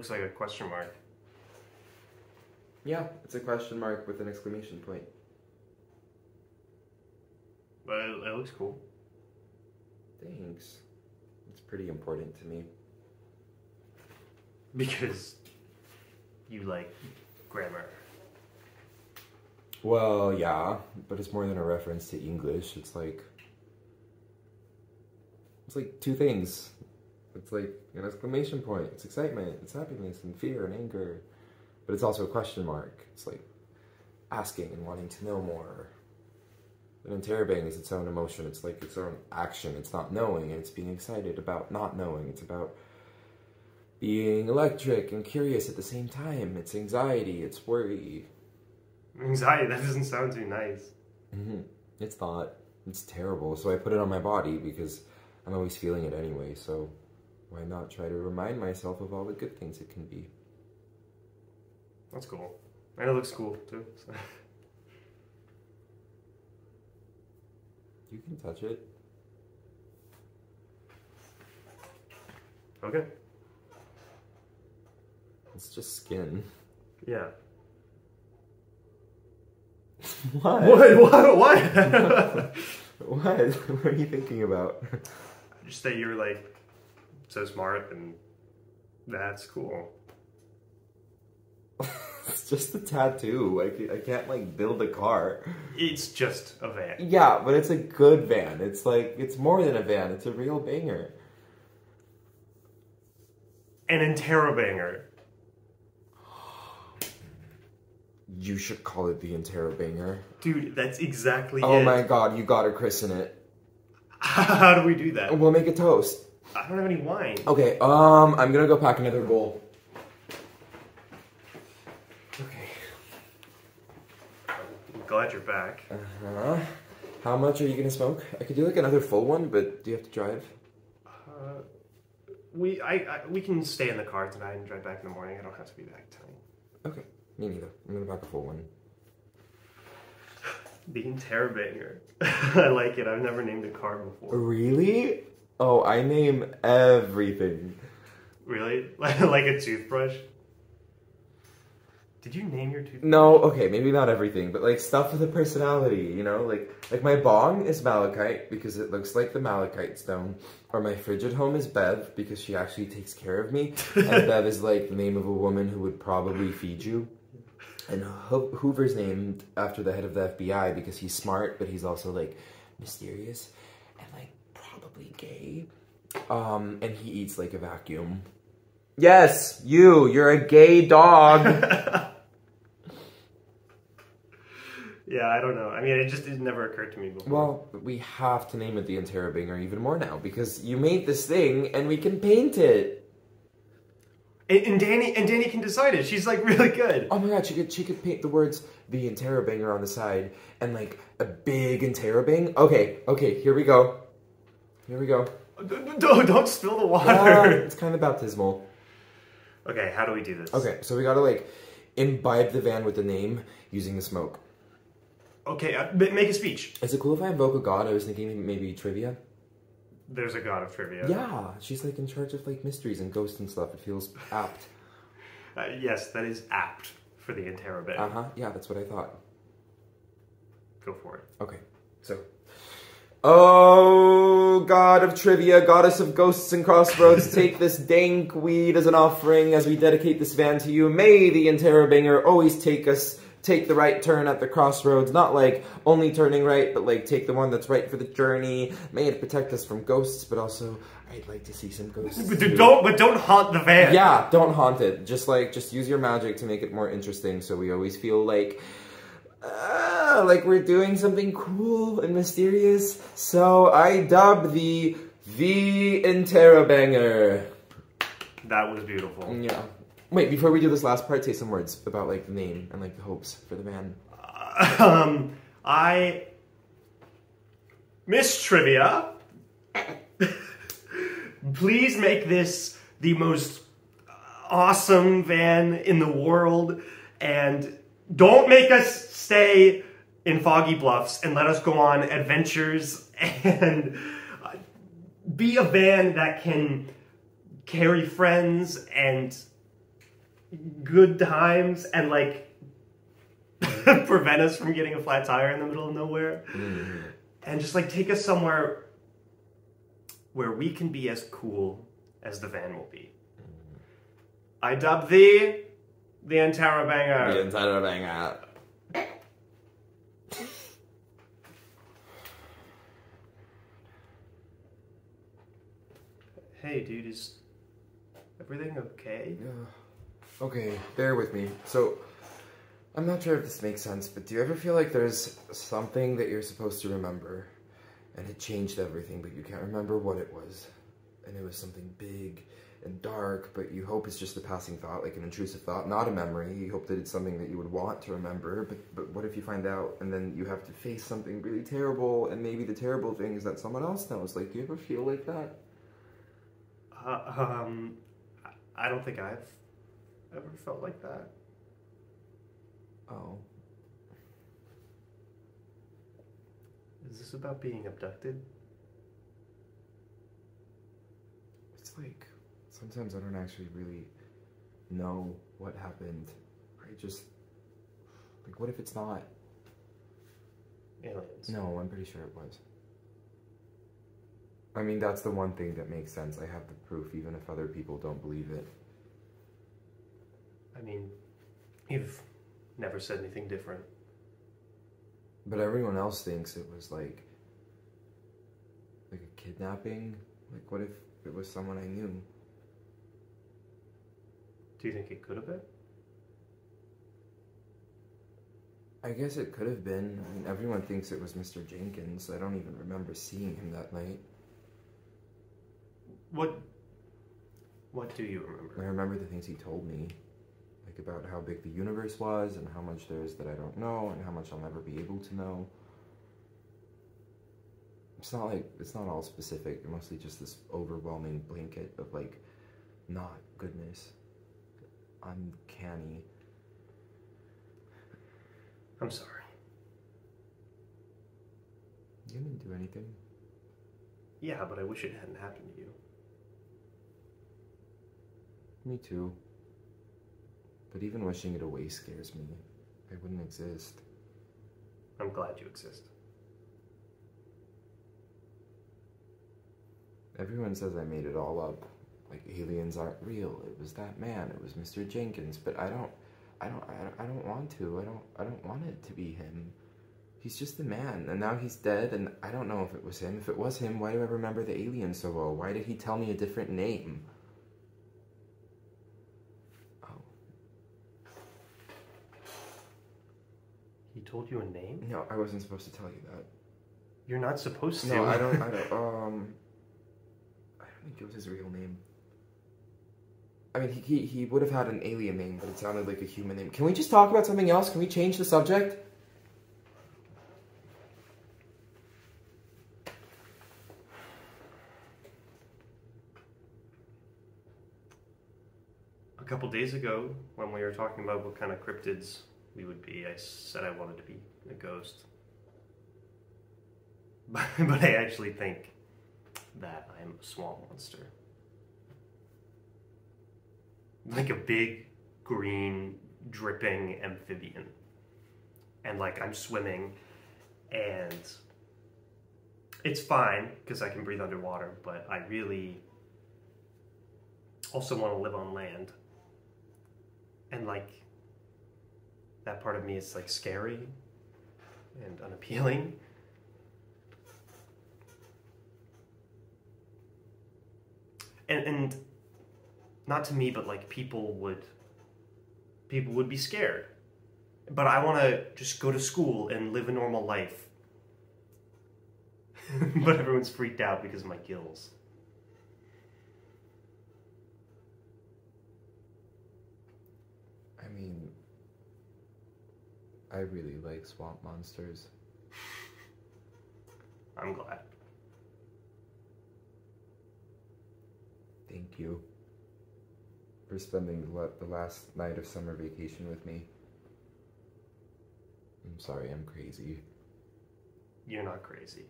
looks like a question mark. Yeah, it's a question mark with an exclamation point. But it, it looks cool. Thanks. It's pretty important to me. Because you like grammar. Well, yeah, but it's more than a reference to English. It's like it's like two things. It's like an exclamation point. It's excitement. It's happiness and fear and anger. But it's also a question mark. It's like asking and wanting to know more. An interrobang is its own emotion. It's like its own action. It's not knowing. It's being excited about not knowing. It's about being electric and curious at the same time. It's anxiety. It's worry. Anxiety, that doesn't sound too nice. hmm It's not. It's terrible. So I put it on my body because I'm always feeling it anyway. So why not try to remind myself of all the good things it can be? That's cool. And it looks cool too. So. You can touch it. Okay. It's just skin. Yeah. What? What? What? What? What? What are you thinking about? Just that you're like so smart and that's cool. it's just a tattoo. I, ca- I can't like build a car. It's just a van. Yeah, but it's a good van. It's like it's more than a van. It's a real banger. An interrobanger. You should call it the Interrobanger. Dude, that's exactly Oh it. my god, you gotta christen it. How do we do that? We'll make a toast. I don't have any wine. Okay, um, I'm gonna go pack another bowl. Okay. I'm glad you're back. Uh-huh. How much are you gonna smoke? I could do like another full one, but do you have to drive? Uh, we I, I we can stay in the car tonight and drive back in the morning. I don't have to be back tonight. Okay, me neither. I'm gonna pack a full one. The interrobanger. I like it. I've never named a car before. Really? Oh, I name everything. Really? like a toothbrush? Did you name your toothbrush? No, okay, maybe not everything, but like stuff with a personality, you know? Like like my bong is malachite because it looks like the malachite stone. Or my frigid home is Bev because she actually takes care of me. and Bev is like the name of a woman who would probably feed you. And Ho- Hoover's named after the head of the FBI because he's smart, but he's also like mysterious and like probably gay. Um, and he eats like a vacuum. Yes, you, you're a gay dog. Yeah, I don't know. I mean, it just it never occurred to me before. Well, we have to name it the Interrobanger even more now because you made this thing and we can paint it. and, and Danny and Danny can decide it. She's like really good. Oh my god, she could she could paint the words the Interrobanger on the side and like a big Interrobang. Okay, okay, here we go. Here we go. Don't, don't spill the water. it's kind of baptismal. Okay, how do we do this? Okay, so we gotta like imbibe the van with the name using the smoke. Okay, uh, make a speech. Is it cool if I invoke a god? I was thinking maybe trivia. There's a god of trivia. Yeah, she's like in charge of like mysteries and ghosts and stuff. It feels apt. Uh, yes, that is apt for the interrobang. Uh huh. Yeah, that's what I thought. Go for it. Okay, so. Oh, god of trivia, goddess of ghosts and crossroads, take this dank weed as an offering as we dedicate this van to you. May the Interrobanger always take us, take the right turn at the crossroads, not like only turning right, but like take the one that's right for the journey. May it protect us from ghosts, but also I'd like to see some ghosts. But too. don't, but don't haunt the van. Yeah, don't haunt it. Just like, just use your magic to make it more interesting so we always feel like, uh, like we're doing something cool and mysterious. So I dub the, the Interrobanger. That was beautiful. Yeah. Wait, before we do this last part, say some words about like the name and like the hopes for the band. Um, I Miss Trivia. Please make this the most awesome van in the world, and don't make us stay in Foggy Bluffs and let us go on adventures and uh, be a van that can carry friends and good times and like prevent us from getting a flat tire in the middle of nowhere Mhm. and just like take us somewhere where we can be as cool as the van will be. I dub thee the Interrobanger. The entire bang out. Hey, dude, is everything okay? Yeah. Okay, bear with me. So, I'm not sure if this makes sense, but do you ever feel like there's something that you're supposed to remember, and it changed everything, but you can't remember what it was? And it was something big and dark, but you hope it's just a passing thought, like an intrusive thought, not a memory. You hope that it's something that you would want to remember, but, but what if you find out and then you have to face something really terrible, and maybe the terrible thing is that someone else knows? Like, do you ever feel like that? Uh, um, I- I don't think I've ever felt like that. Oh. Is this about being abducted? It's like sometimes I don't actually really know what happened. I just like what if it's not? Aliens. No, I'm pretty sure it was. I mean, that's the one thing that makes sense. I have the proof, even if other people don't believe it. I mean, you've never said anything different. But everyone else thinks it was like like a kidnapping. Like, what if it was someone I knew? Do you think it could have been? I guess it could have been. I mean, everyone thinks it was Mr. Jenkins. I don't even remember seeing him that night. What? What do you remember? I remember? the things he told me, like about how big the universe was and how much there is that I don't know and how much I'll never be able to know. It's not like it's not all specific. Mostly just this overwhelming blanket of like not goodness, uncanny. I'm sorry. You didn't do anything. Yeah, but I wish it hadn't happened to you. Me too. But even wishing it away scares me. I wouldn't exist. I'm glad you exist. Everyone says I made it all up. Like aliens aren't real. It was that man. It was Mr. Jenkins. But I don't, I don't, I don't, I don't want to. I don't, I don't want it to be him. He's just the man, and now he's dead, and I don't know if it was him. If it was him, why do I remember the alien so well? Why did he tell me a different name? Oh, He told you a name? no, I wasn't supposed to tell you that. You're not supposed to. No, I don't. I don't. Um, I don't think it was his real name. I mean, he, he he would have had an alien name, but it sounded like a human name. Can we just talk about something else? Can we change the subject? A couple days ago, when we were talking about what kind of cryptids we would be, I said I wanted to be a ghost. But, but I actually think that I'm a swamp monster. Like a big, green, dripping amphibian. And like I'm swimming, and it's fine because I can breathe underwater, but I really also want to live on land. And like that part of me is like scary and unappealing. And and not to me, but like people would people would be scared. But I want to just go to school and live a normal life. but everyone's freaked out because of my gills. I mean, I really like swamp monsters. I'm glad. Thank you for spending the, last night of summer vacation with me. I'm sorry, I'm crazy. You're not crazy.